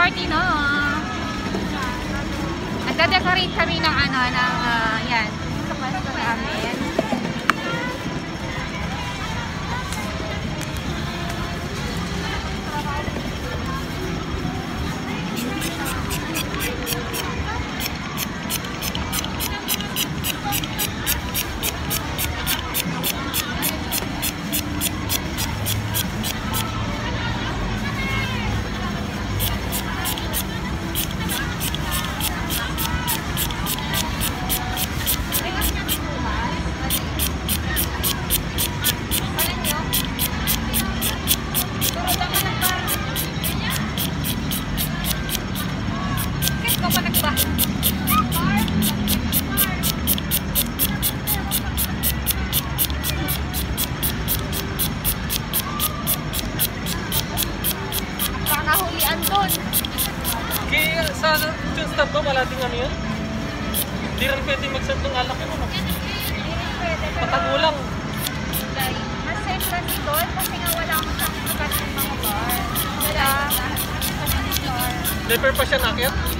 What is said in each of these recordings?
party na. Nagda-decorate kami ng ano, ng, uh, yan, sa Pasko namin. Never pa siya nakit?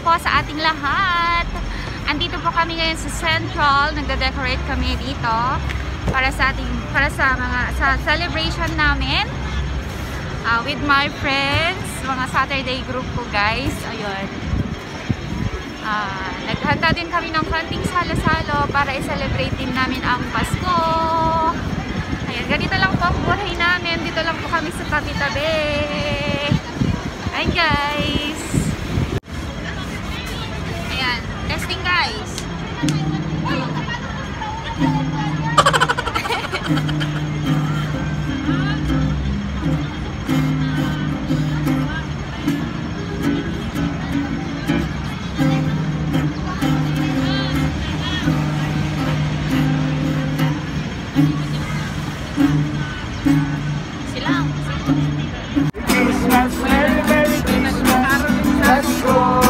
Po sa ating lahat! Andito po kami ngayon sa Central. Nagda-decorate kami dito para sa ating para sa mga sa celebration namin uh, with my friends, mga Saturday group ko guys. Ayun. Uh, naghanda din kami ng konting salo-salo para i-celebrate din namin ang Pasko. Ayan, ganito lang po ang buhay namin. Dito lang po kami sa tabi-tabi. Hi guys! Guys! Christmas, Merry Merry Christmas Pasko, ano,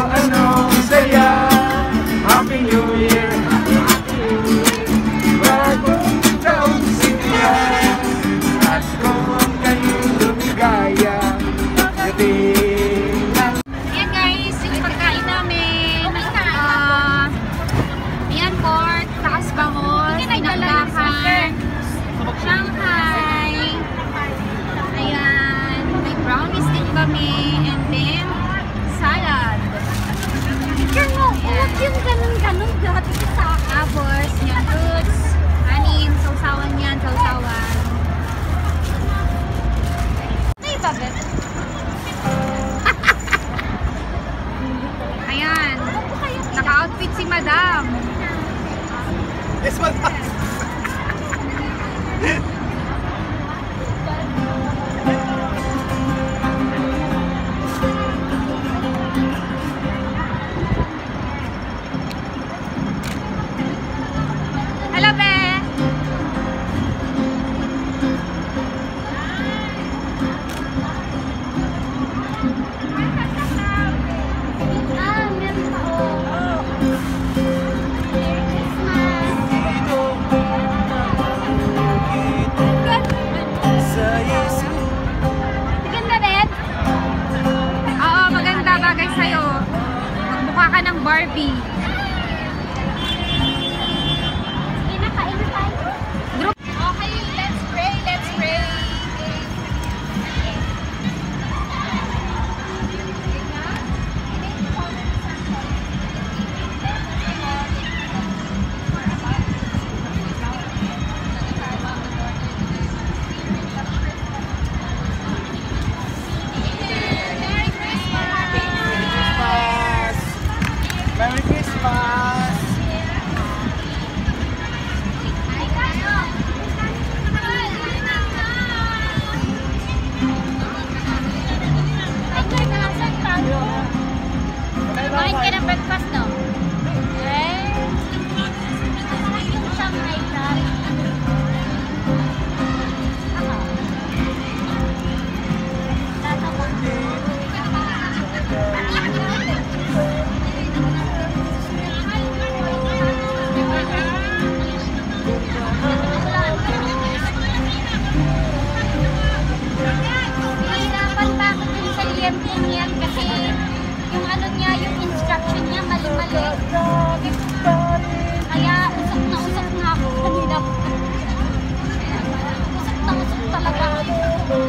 来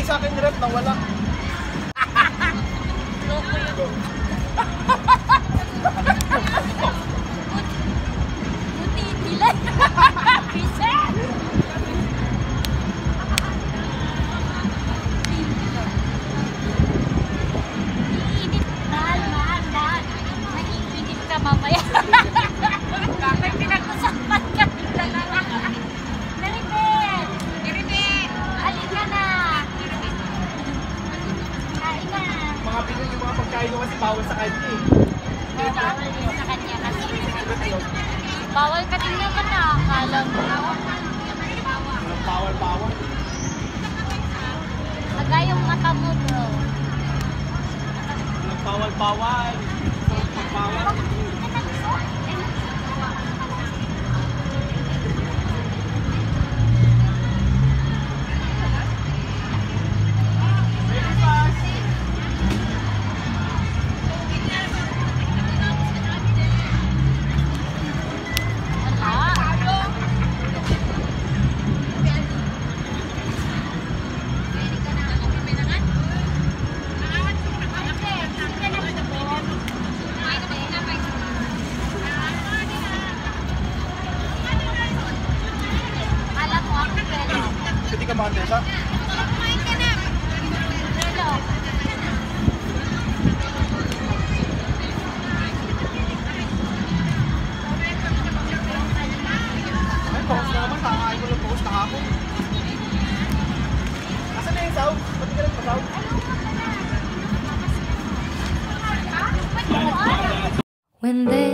sa akin rep na wala. bawal sa kanya eh. Bawal sa kanya kasi bawal ka din naman na akala mo. Walang bawal-bawal. Aga yung mata mo bro. Walang bawal-bawal. Walang bawal. when they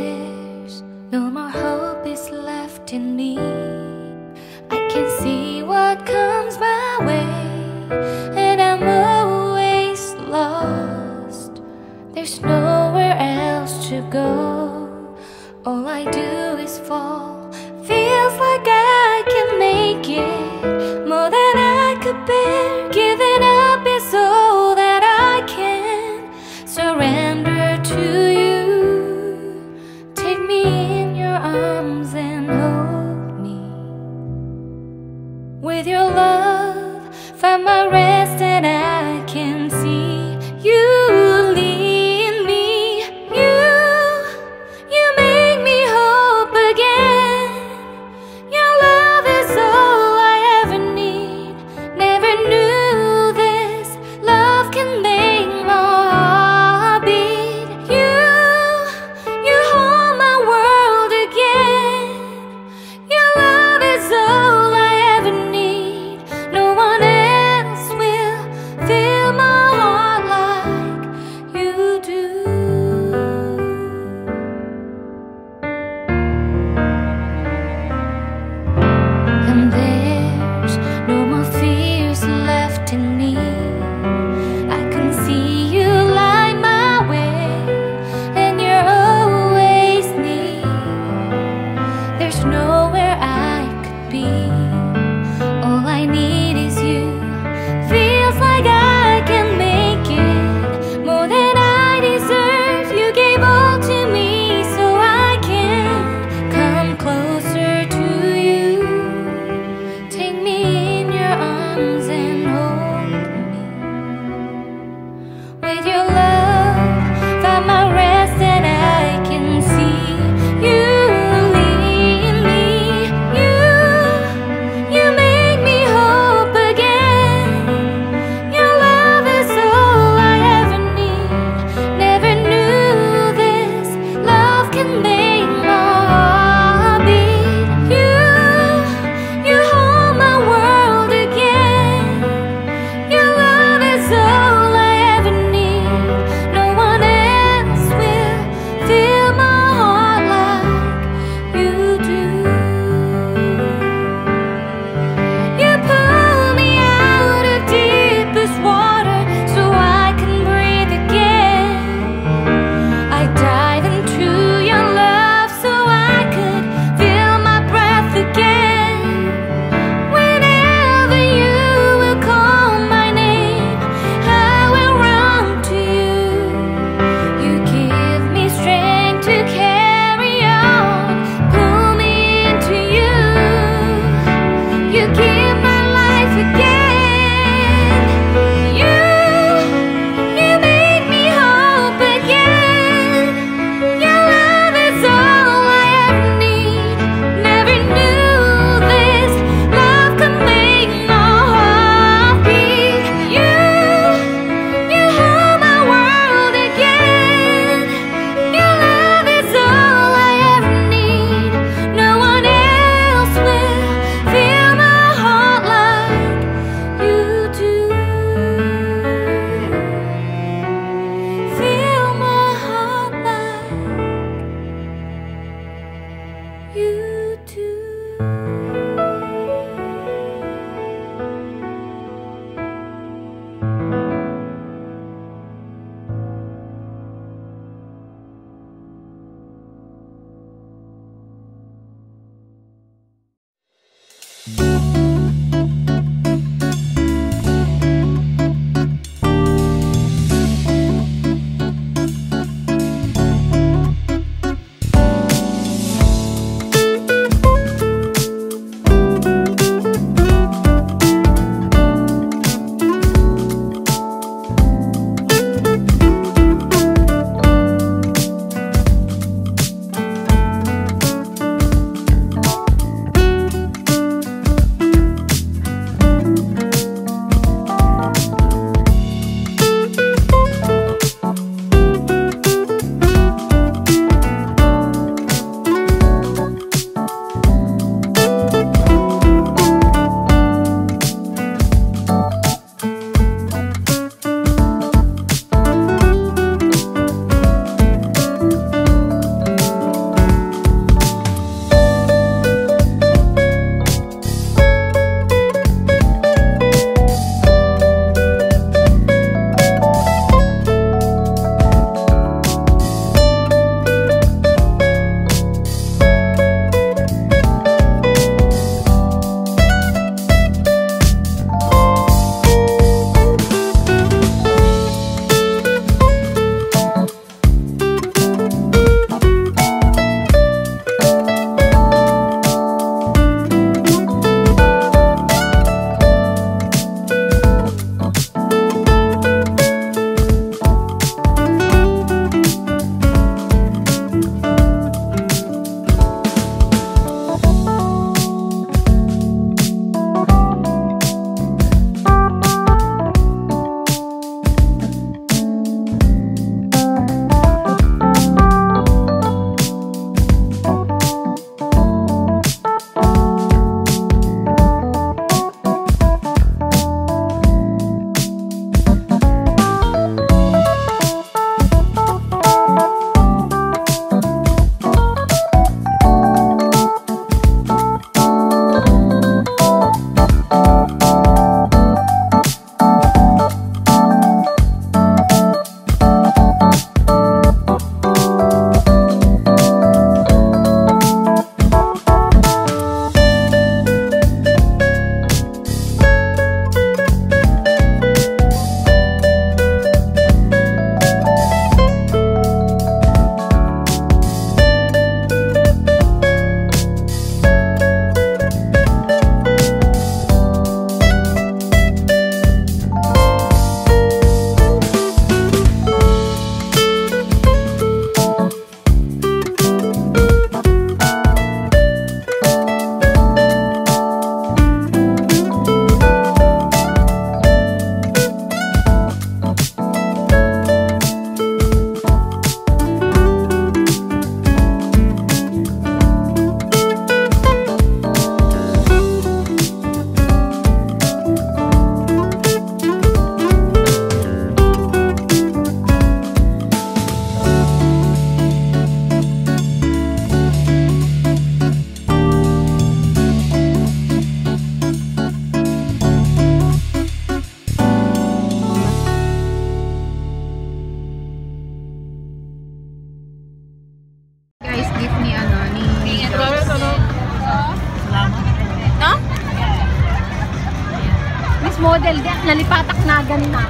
Miss Model, nalipatak na na.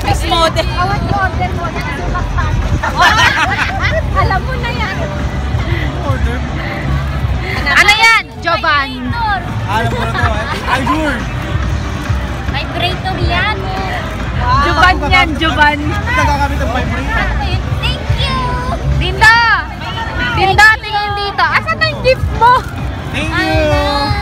Miss Model. Awat yung order mo, sumaktan. Alam mo na yan. Order. Ano yan? Jovan. Alam mo na to eh. Ayur! Vibrator yan. Jovan yan, Jovan. Nagagamit ang vibrator. Thank you. Dinda! Dinda, tingin dito. Asan na yung gift mo? Thank you!